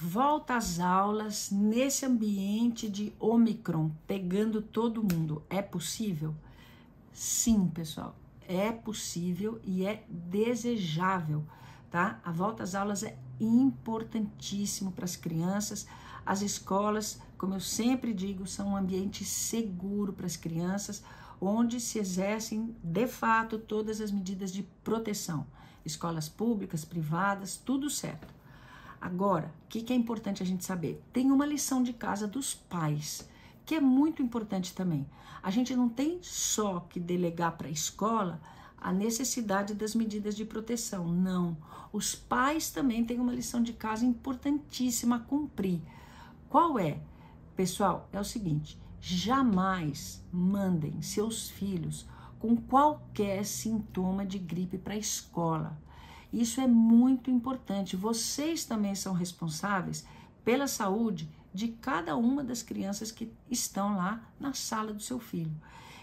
volta às aulas nesse ambiente de Omicron, pegando todo mundo. É possível? Sim, pessoal, é possível e é desejável, tá? A volta às aulas é importantíssimo para as crianças. As escolas, como eu sempre digo, são um ambiente seguro para as crianças, onde se exercem de fato todas as medidas de proteção. Escolas públicas, privadas, tudo certo. Agora, o que, que é importante a gente saber? Tem uma lição de casa dos pais, que é muito importante também. A gente não tem só que delegar para a escola a necessidade das medidas de proteção. Não. Os pais também têm uma lição de casa importantíssima a cumprir. Qual é? Pessoal, é o seguinte: jamais mandem seus filhos com qualquer sintoma de gripe para a escola. Isso é muito importante. Vocês também são responsáveis pela saúde de cada uma das crianças que estão lá na sala do seu filho.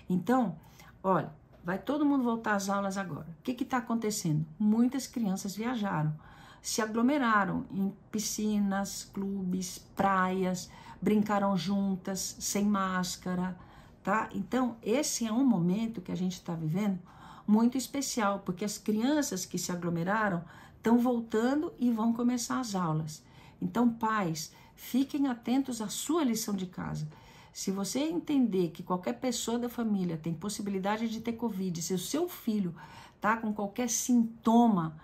Então, olha, vai todo mundo voltar às aulas agora. O que está acontecendo? Muitas crianças viajaram, se aglomeraram em piscinas, clubes, praias, brincaram juntas, sem máscara, tá? Então, esse é um momento que a gente está vivendo muito especial, porque as crianças que se aglomeraram estão voltando e vão começar as aulas. Então, pais, fiquem atentos à sua lição de casa. Se você entender que qualquer pessoa da família tem possibilidade de ter Covid, se o seu filho tá com qualquer sintoma,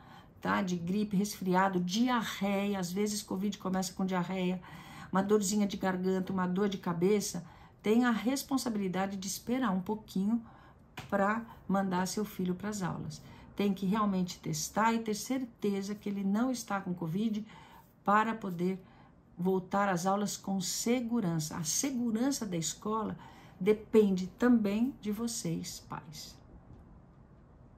tá, de gripe, resfriado, diarreia, às vezes Covid começa com diarreia, uma dorzinha de garganta, uma dor de cabeça, tem a responsabilidade de esperar um pouquinho para mandar seu filho para as aulas. Tem que realmente testar e ter certeza que ele não está com Covid para poder voltar às aulas com segurança. A segurança da escola depende também de vocês, pais.